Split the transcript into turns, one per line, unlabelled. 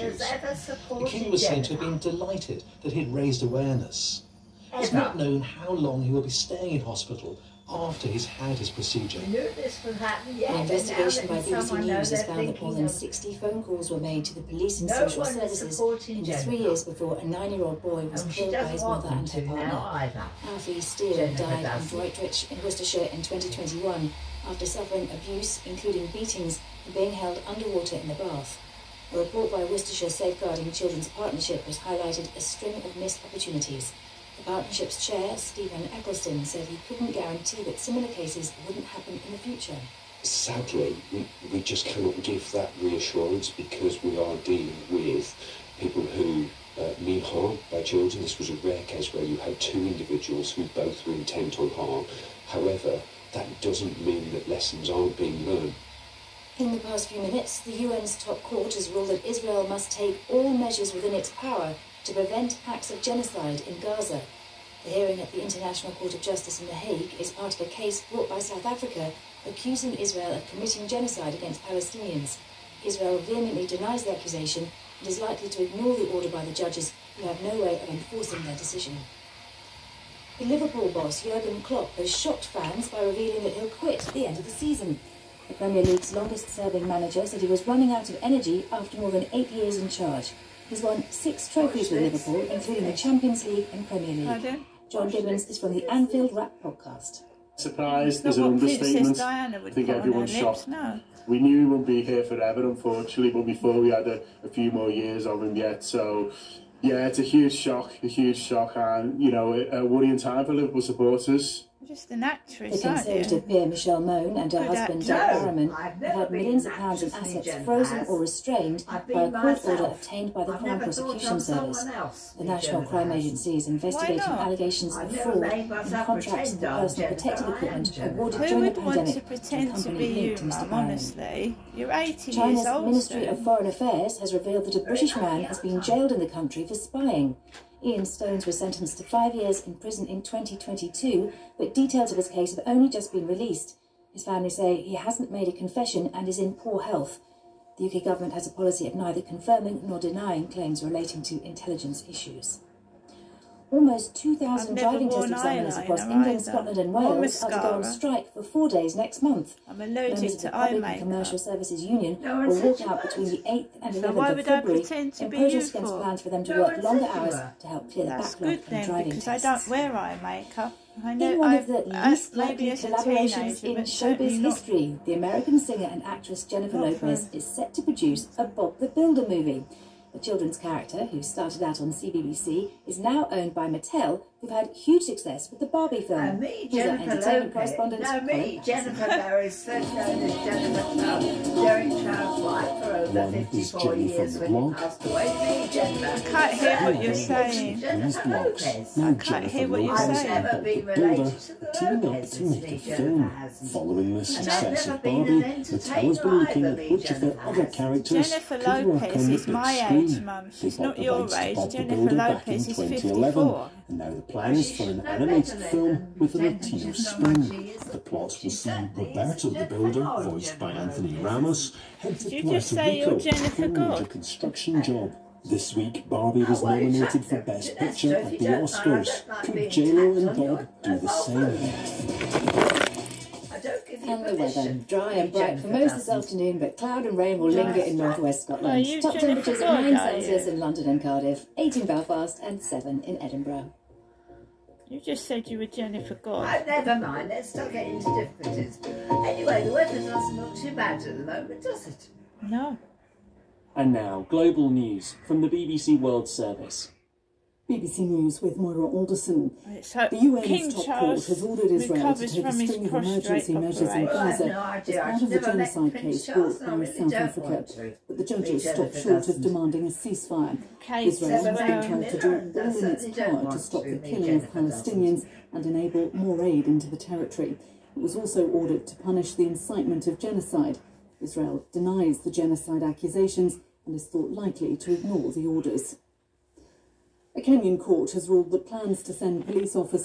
The king was said to have been delighted that he had raised awareness. It's not known how long he will be staying in hospital after he's had his procedure.
I knew this would happen, yeah.
An investigation by BBC News has found that more than 60 phone calls were made to the police and
No
social services in the three years before a nine-year-old boy was
And
killed by his mother and her partner. Alfie Steele died in. Droitwich in Worcestershire in 2021 after suffering abuse, including beatings and being held underwater in the bath. A report by Worcestershire Safeguarding Children's Partnership has highlighted a string of missed opportunities. The partnership's chair, Stephen Eccleston, said he couldn't guarantee that similar cases wouldn't happen in the future.
sadly, we, we just cannot give that reassurance because we are dealing with people who uh, mean harm by children. This was a rare case where you had two individuals who both were intent on harm. However, that doesn't mean that lessons aren't being learned.
In the past few minutes, the UN's top court has ruled that Israel must take all measures within its power to prevent acts of genocide in Gaza. The hearing at the International Court of Justice in The Hague is part of a case brought by South Africa accusing Israel of committing genocide against Palestinians. Israel vehemently denies the accusation and is likely to ignore the order by the judges who have no way of enforcing their decision. The Liverpool boss Jurgen Klopp has shocked fans by revealing that he'll quit at the end of the season. The Premier League's longest-serving manager said he was running out of energy after more than eight years in charge. He's won six trophies with Liverpool, including the Champions League and Premier League. John Gibbons is from the Anfield Wrap podcast.
Surprised
Not
is an understatement. I think
put on her
everyone's shocked.
no.
We knew he wouldn't be here forever, unfortunately, but before we had a, a few more years of him yet. So, yeah, it's a huge shock, a huge shock, and you know, a, a worrying time for Liverpool supporters.
You're just an
The
actress, aren't?
Conservative peer Michelle Mone and her
Good
husband
actor.
Doug
No, I've
had millions of pounds in assets frozen or restrained by a court order obtained by the
I've
Crown Prosecution Service. The National Crime. Agency is investigating allegations of fraud in contracts for
pretend I'm
personal protective equipment awarded
Who
during the
would want
pandemic
to
to a
pretend to
company
be you,
linked to Mr.
Mum, honestly? You're 80
China's
years old
Ministry
soon.
of Foreign Affairs has revealed that a British man has been jailed in the country for spying. Ian Stones was sentenced to five years in prison in 2022, but details of his case have only just been released. His family say he hasn't made a confession and is in poor health. The UK government has a policy of neither confirming nor denying claims relating to intelligence issues. Almost 2,000 driving test examiners across England,
either.
Scotland, and Wales are to go on strike for four days next month.
I'm
Members
allergic
of the
to
Public
eye
and
makeup.
Commercial Services Union
No
will
said
walk out between the 8th and 11th
So why
of
would I
February
pretend to
in
be
protest against plans for them to
No
work longer hours to help clear the
That's
backlog
good
from
then,
driving
because
tests.
I don't wear eye makeup. I
In
know
one
I,
of the
I-
least
maybe
likely
as a
collaborations
teenager,
in showbiz history, the American singer and actress Jennifer Lopez
for-
is set to produce a Bob the Builder movie. The children's character, who started out on CBBC, is now owned by Mattel, who've had huge success with the Barbie film.
And me,
Here's our
Jennifer
entertainment
Lopez.
correspondent,
No, me,
Paterson.
Jennifer Barry's first known as Jennifer Trout. Derek Trout's wife for over 54 years when he
blog.
passed away. Me, Jennifer.
can't hear what you're saying.
These blocks.
Lopez.
Can't
Jennifer
hear what you're
Lopez
I've
saying.
and
never
Bob
been
the Builder
related to the
teaming up to make a film. Following the success of Barbie,
the
Mattel has been looking at
me,
which of their
Jennifer
other
hasn't.
characters
Jennifer
could work
Lopez
on the
is
big
my
screen.
age, Mum.
They
She's not
the
your
rights to
age.
Bob the
Jennifer
Builder back
Lopez
in
is
2011,
54.
and now the plan is for an animated film with a
pretending
Latino
she's so much she
spin. The plot will see
certainly
Roberto the Builder, voiced by Anthony Ramos, head to
Did you
Puerto
just
Rico
Jennifer
for a major construction job. This week, Barbie was nominated for Best Picture
true.
at the
you don't know, I
Oscars. Could
being
J-Lo and Bob do the same?
I don't give you
And the weather, dry and bright for most this afternoon, but cloud and rain will linger in
and
northwest Scotland. Top temperatures
God,
9
are
Celsius in London and Cardiff, 8 in Belfast, and 7 in Edinburgh.
You just said you were Jennifer God.
Oh, never mind. Let's not get into difficulties. Anyway, the weather doesn't look too bad at the moment, does it?
No.
And now, global news from the BBC World Service.
BBC News with Moira Alderson.
Let's
The UN's
King
top
Charles
court has ordered Israel to take a string of emergency measures in
operation.
Well, I have
Gaza
no
as
idea.
part of the genocide case brought by
really
South Africa. But the judges
Me,
stopped short of
doesn't.
demanding a ceasefire.
Kate
Israel has been told to do all in its power to stop the killing of
Jennifer doesn't.
Palestinians and enable more aid into the territory. It was also ordered to punish the incitement of genocide. Israel denies the genocide accusations and is thought likely to ignore the orders. A Kenyan court has ruled that plans to send police officers